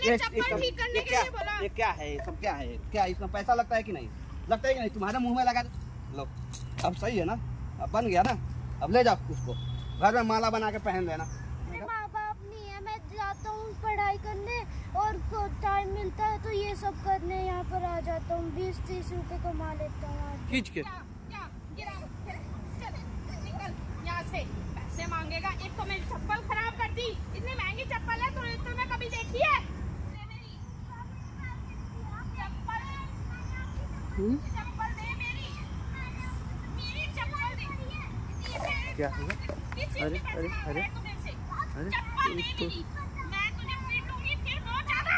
मैंने चप्पल ठीक करने के लिए बोला। ये क्या है? ये सब क्या है? क्या इसमें पैसा लगता है कि नहीं? लगता है कि नहीं? तुम्हारे मुँह में लगा दे। लो। अब सही है ना? अब बन गया ना? अब ले जाओ उसको। घर में माला बना के पहन लेना। माँ बाप नहीं है। मैं जाता हूँ पढ़ाई करने और टाइम मिलता है तो ये सब करने यहाँ पर आ जाता हूँ। बीस तीस रुपए कमा लेता हूँ खींच के। से। पैसे मांगेगा। एक तो मेरी चप्पल खराब कर दी। इतनी महँगी चप्पल है तो तूने कभी देखी है दे मेरी चप्पल मेरे- क्या चीज़ अरे, अरे, अरे। अरे, चप्पल दे तो- मेरी मैं तुझे पीटूँगी फिर बहुत ज़्यादा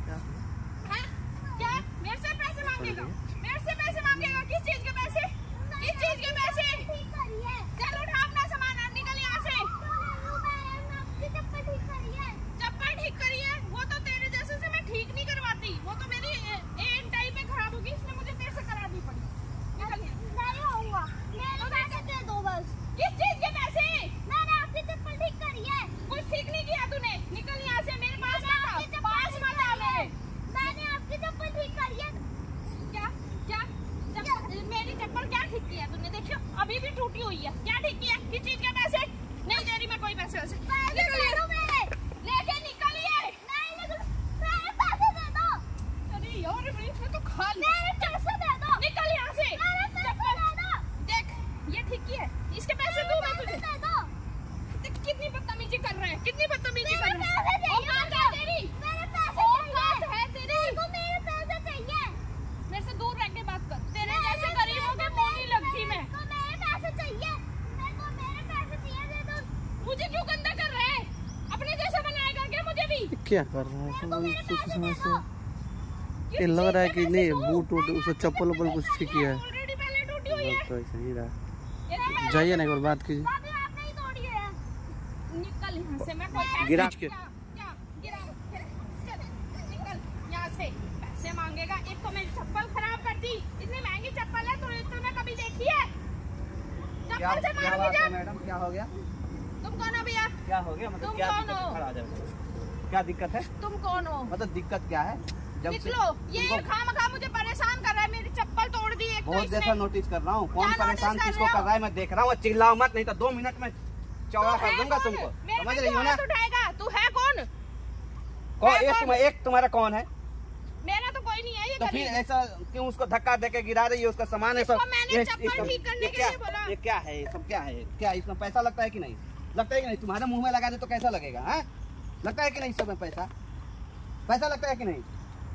क्या हैं? क्या मेरे से पैसे मांगेगा मेरे से पैसे मांगेगा किस चीज़ के पैसे किस चीज़ के पैसे चल उठा अपना सामान और निकल यहाँ से चप्पल ठीक करी है वो तो तेरे जैसे से मैं ठीक नहीं करवाती वो तो मेरी एन टाइप में खराब होगी इसलिए मुझे तेरे से करानी पड़ी निकल यहाँ किस चीज़ के पैसे कुछ ठीक नहीं किया तूने निकल यहाँ से मेरे पास मत आ पास मत आ मेरे क्या क्या चप्पल मेरी चप्पल क्या ठीक किया तूने देखियो अभी भी टूटी हुई है क्या ठीक किया किस चीज़ के पैसे नहीं दे रही मैं कोई पैसे वैसे निकलिए लेके निकलिए अरे यार बड़ी इसमें तो खा लिया निकल यहाँ से चप्पल देख ये ठीक की है इसके पैसे दूँ मैं तुझे देख कितनी बदतमीजी कर रहे हैं कितनी बदतमीजी कर रहे हैं औकात है तेरी औकात है तेरी मेरे से दूर रह के बात कर तेरे जैसे गरीबों के मुँह नहीं लगती मैं मुझे क्यों गंदा कर रहे हैं अपने जैसा बनाएगा क्या मुझे भी क्या? कर रहा है ये लग रहा है कि नहीं बूट वूट उसे चप्पल वप्पल कुछ ठीक किया है। ऑलरेडी पहले टूटी हुई है लग तो ऐसा ही रहा। जाइए ना एक बार बात कीजिए। निकल यहाँ से मैं कोई पैसे गिरा। क्या- के। क्या गिरा चल निकल यहाँ से पैसे मांगेगा एक तो मेरी चप्पल खराब कर दी इतनी महँगी चप्पल है तो तूने कभी देखी है क्या चप्पल से क्या मार बात मैडम क्या हो गया? तुम कौन हो भैया? क्या हो गया? मतलब तुम क्या कौन है? हो? क्या दिक्कत है? तुम कौन हो? मतलब दिक्कत क्या है? जब निकलो। ये खाम खा मुझे परेशान कर रहा है। मेरी चप्पल तोड़ दी एक तो बहुत इसने। जैसा नोटिस कर रहा हूँ। कौन परेशान किसको कर रहा है? मैं देख रहा हूँ। चिल्लाओ मत नहीं तो दो मिनट में चौड़ा कर दूँगा? तुमको। समझ रही हो ना? तू है कौन? कौन? एक तुम्हारा कौन है? मेरा तो कोई नहीं है ये तो फिर ऐसा क्यों उसको धक्का दे के गिरा रही है? उसका सामान है सब मैंने चप्पल ठीक करने के लिए बोला। ये क्या है? ये सब क्या है? क्या इसमें पैसा लगता है कि नहीं? लगता है कि नहीं? तुम्हारे मुँह में लगा दे तो कैसा लगेगा है? लगता है कि नहीं में पैसा? पैसा लगता है कि नहीं?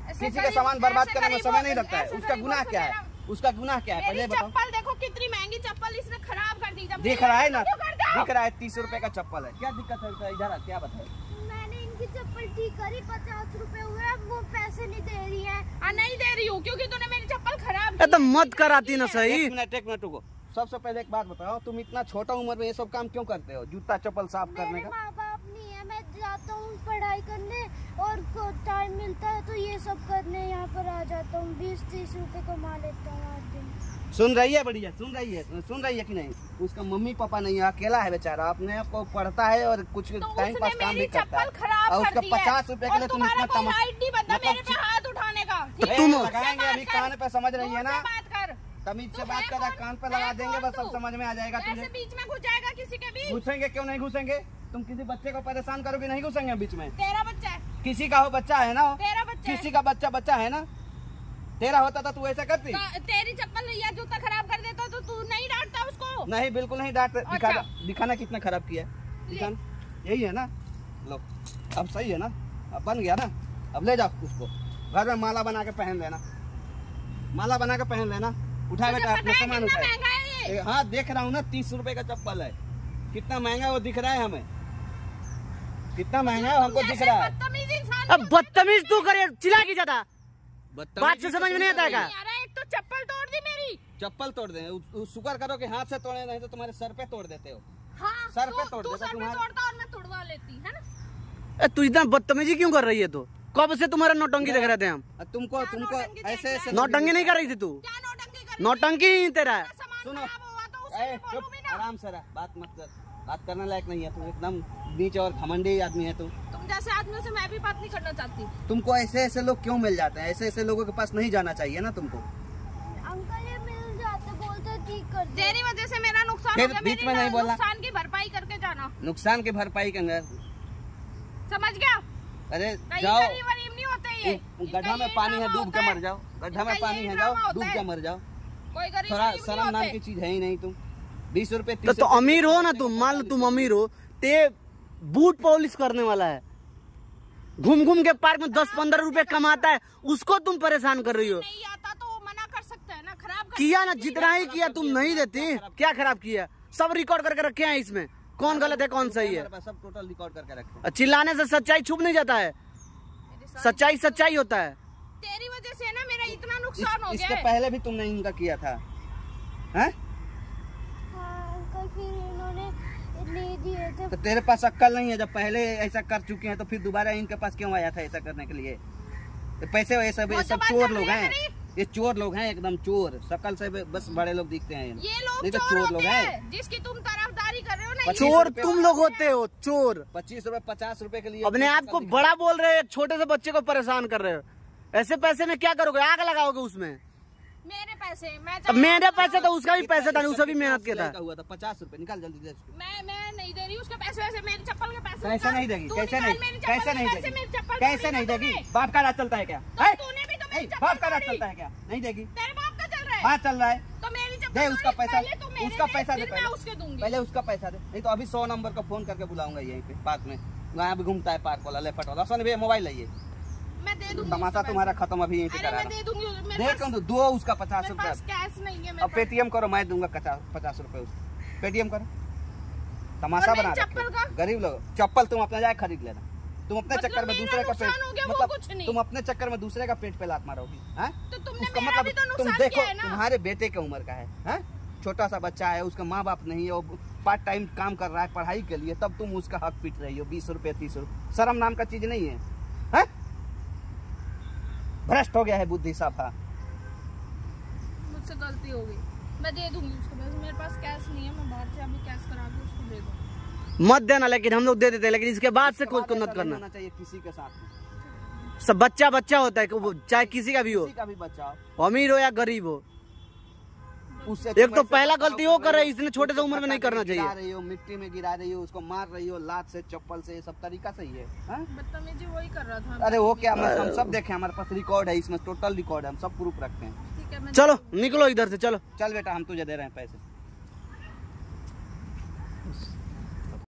किसी का सामान बर्बाद करने में समय नहीं लगता है। उसका गुनाह क्या है? उसका गुनाह क्या है? पहले बताओ। चप्पल देखो कितनी महँगी चप्पल इसने खराब कर दी। जब दिख रहा है ना? हो? दिख रहा है तीस रुपए का चप्पल है। क्या दिक्कत है? इधर क्या बताए? मैंने इनकी चप्पल ठीक करी पचास रुपए हुए वो पैसे नहीं दे रही है। आ, नहीं दे रही हूँ क्योंकि तूने मेरी चप्पल खराब तो मत कराती ना सही। एक मिनट एक मिनट रुको। सबसे पहले एक बात बताओ तुम इतना छोटा उम्र में ये सब काम क्यों करते हो? जूता चप्पल साफ़ करने का माँ बाप नहीं है मैं जाता हूँ पढ़ाई करने और टाइम मिलता है तो ये सब करने यहाँ पर आ जाता हूँ। बीस तीस रुपए कमा लेता हूँ आज दिन। सुन रही है बढ़िया सुन रही है सुन रही है कि नहीं? उसका मम्मी पापा नहीं है अकेला है बेचारा अपने आप को पढ़ता है और कुछ तो टाइम पास काम भी करता है। और उसका पचास रूपए के लिए तुम इतना तमा- मतलब तुम- लगाएँगे बात अभी। कान पे समझ रही है ना? कर। तमीज से बात कर कान पे लगा देंगे बस सब समझ में आ जाएगा तुझे। बीच में घुस जाएगा किसी के भी। घुसेंगे क्यों नहीं घुसेंगे? तुम किसी बच्चे को परेशान करोगे नहीं घुसेंगे बीच में। तेरा बच्चा है। किसी का हो बच्चा है ना? तेरा बच्चा किसी का बच्चा बच्चा है ना? तेरा होता था तू ऐसा करती? तो तेरी चप्पल या जूता खराब कर देता तो तू नहीं डांटता उसको? नहीं बिल्कुल नहीं डांट दिखा अच्छा। दिखाना कितना खराब किया दिखाना यही है ना? लो। अब सही है ना? अब बन गया ना? अब ले जाओ उसको। घर में माला बना के पहन लेना। माला बना के पहन लेना। उठा बेटा अपना सामान कितना उठाए महँगा है हाँ देख रहा हूँ ना तीस रुपए का चप्पल है। कितना महँगा वो दिख रहा है हमें। कितना महँगा है हमको दिख रहा है। अब बदतमीज तू करे चिल्ला की ज़्यादा। बात से समझ में नहीं आता है तो तो चप्पल तोड़ दी मेरी। चप्पल तोड़ दे शुक्र करो कि हाथ से तोड़े नहीं तो तुम्हारे सर पे तोड़ देते हो। हाँ सर पे तू- तोड़ देता सर पे तोड़ता और मैं तुड़वा लेती है ना? तू इतना बदतमीजी क्यों कर रही है तू? कब से तुम्हारा नौटंकी देख रहे थे हम? तुमको तुमको ऐसे ऐसे? नौटंकी नहीं कर रही थी तू? क्या नौटंकी ही तेरा सुनो। तो आराम से रह बात मत कर। बात करने लायक नहीं है तू एकदम नीच और घमंडी आदमी है तू। तुम जैसे आदमियों से मैं भी बात नहीं करना चाहती। तुमको ऐसे ऐसे लोग क्यों मिल जाते हैं? ऐसे ऐसे लोगों के पास नहीं जाना चाहिए ना तुमको। अंकल ये मिल जाते बोलते ठीक कर दे। तेरी वजह से मेरा नुकसान फिर हो गया बीच में नहीं बोलना। नुकसान की भरपाई करके जाना। नुकसान की भरपाई के अंदर। समझ गया? अरे जाओ। गड्ढा में पानी है डूब के मर जाओ। गड्ढा में पानी है जाओ डूब के मर जाओ। कोई थोड़ा शर्म नाम की चीज़ है ही नहीं तुम। बीस रूपए तो, तो अमीर हो ना तुम मान लो तुम अमीर हो ते बूट पॉलिश करने वाला है। घूम घूम के पार्क में दस पंद्रह रुपए कमाता है उसको तुम परेशान कर रही हो। नहीं आता तो मना कर सकते हैं ना खराब किया ना जितना ही किया तुम नहीं देती। क्या खराब किया? सब रिकॉर्ड करके रखे हैं इसमें। कौन गलत है कौन सही है? सब टोटल रिकॉर्ड करके रखे चिल्लाने से सच्चाई छुप नहीं जाता है। सच्चाई सच्चाई होता है। तेरी वजह से ना मेरा इतना नुकसान हो गया इसके पहले भी तुमने इनका किया था। हैं हाँ अंकल फिर इन्होंने ले दिए थे तो तेरे पास अक्कल नहीं है जब पहले ऐसा कर चुके हैं तो फिर दोबारा इनके पास क्यों आया था ऐसा करने के लिए? तो पैसे ये सब ये सब चोर लोग है। ये चोर लोग हैं एकदम चोर। शकल से बस बड़े लोग दिखते हैं। ये लोग नहीं तो चोर लोग हैं हैं। जिसकी तुम तरफदारी कर रहे हो ना चोर तुम लोग होते हो चोर। पच्चीस रुपए पचास रुपए के लिए अपने आप को बड़ा बोल रहे हो छोटे से बच्चे को परेशान कर रहे हो। ऐसे पैसे में क्या करोगे? आग लगाओगे उसमें। मेरे पैसे मैं अब मेरे पैसे तो उसका भी पैसा था उसे भी मेहनत किया था। हुआ था? पचास रूपए निकाल जल्दी दे उसको। मैं मैं नहीं दे रही उसके पैसे वैसे मेरी चप्पल के पैसे कैसे नहीं देगी कैसे नहीं कैसे नहीं पैसे, देगी। कैसे नहीं देगी। बाप का राज चलता है क्या? तो है? तूने भी तो है? मेरी बाप का राज चलता है क्या? नहीं देगी। बाप का चल रहा है। हाँ चल रहा है। तो मेरी दे उसका पैसा पहले तू मेरे उसका पैसा दे पहले। उसके दूँगी। पहले उसका पैसा दे। नहीं तो अभी सौ नंबर का फ़ोन करके बुलाऊँगा यहीं पे पार्क में। वहाँ भी घूमता है पार्क वाला लेपट वाला। सन भैया मोबाइल लाइए। मैं दे दूँगी तमाशा तुम्हारा खत्म अभी यहीं पे करा मैं रहा। दे दूँगी दे कौन दो दो उसका पचास रुपया। पास कैश नहीं है अब पेटीएम करो मैं दूँगा पचास रुपए उसको पेटीएम करो। तमाशा बना चप्पल का? गरीब लोग चप्पल तुम अपना जाए खरीद लेना। तुम अपने मतलब चक्कर में दूसरे का हो पेट मतलब कुछ नहीं। तुम अपने चक्कर में दूसरे का पेट पे लात मारोगी तो तुमने उसका भी मतलब तो तुम देखो है तुम्हारे बेटे के उम्र का है छोटा सा बच्चा है उसका माँ बाप नहीं है वो पार्ट टाइम काम कर रहा है पढ़ाई के लिए तब तुम उसका हक पीट रही हो बीस रुपए तीस रुपए शर्म नाम का चीज़ नहीं है हैं। भ्रष्ट हो गया है बुद्धि साफा। मुझसे गलती हो गई। मैं दे दूँगी उसको मेरे पास कैश नहीं है मैं बाहर से अभी कैश करा के उसको दे दूँगी। मत देना लेकिन हम लोग दे देते लेकिन इसके बाद से कोई इसके को बाद मत करना। चाहिए किसी के साथ। सब बच्चा बच्चा होता है चाहे किसी का भी हो। किसी का भी बचाओ अमीर हो या गरीब हो। उससे एक तो पहला गलती वो कर रहे हैं, इसने छोटे से उम्र में नहीं करना गिरा चाहिए। रही हो मिट्टी में गिरा रही हो उसको मार रही हो लात से चप्पल से ये सब तरीका सही है हाँ? बदतमीजी वही कर रहा था अरे वो क्या हम सब देखे हमारे पास रिकॉर्ड है इसमें टोटल रिकॉर्ड है हम सब प्रूफ रखते हैं। चलो निकलो इधर से चलो। चल बेटा हम तुझे दे रहे हैं पैसे।